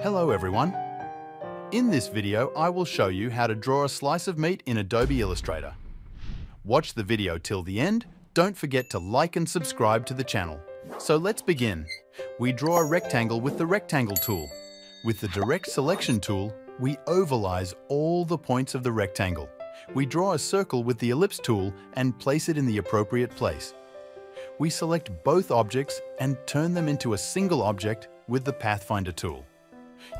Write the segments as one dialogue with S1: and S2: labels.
S1: Hello everyone. In this video, I will show you how to draw a slice of meat in Adobe Illustrator. Watch the video till the end. Don't forget to like and subscribe to the channel. So let's begin. We draw a rectangle with the Rectangle tool. With the Direct Selection tool, we ovalize all the points of the rectangle. We draw a circle with the Ellipse tool and place it in the appropriate place. We select both objects and turn them into a single object with the Pathfinder tool.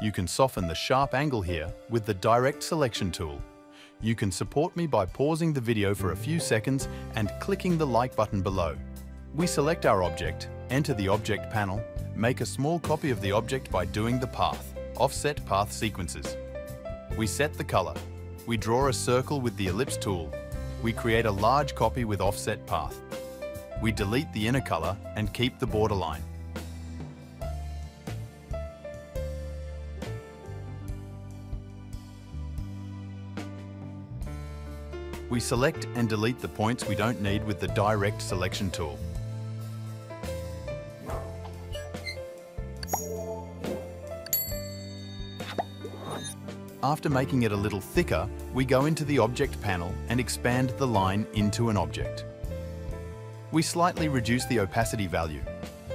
S1: You can soften the sharp angle here with the Direct Selection tool. You can support me by pausing the video for a few seconds and clicking the like button below. We select our object, enter the object panel, make a small copy of the object by doing the path, offset path sequences. We set the color. We draw a circle with the ellipse tool. We create a large copy with offset path. We delete the inner color and keep the border We select and delete the points we don't need with the Direct Selection tool. After making it a little thicker, we go into the Object panel and expand the line into an object. We slightly reduce the opacity value.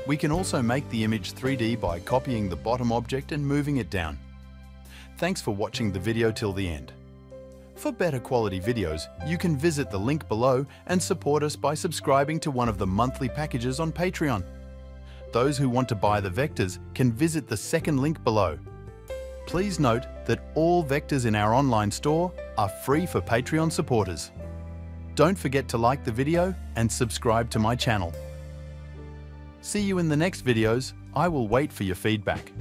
S1: We can also make the image 3D by copying the bottom object and moving it down. Thanks for watching the video till the end. For better quality videos, you can visit the link below and support us by subscribing to one of the monthly packages on Patreon. Those who want to buy the vectors can visit the second link below. Please note that all vectors in our online store are free for Patreon supporters. Don't forget to like the video and subscribe to my channel. See you in the next videos. I will wait for your feedback.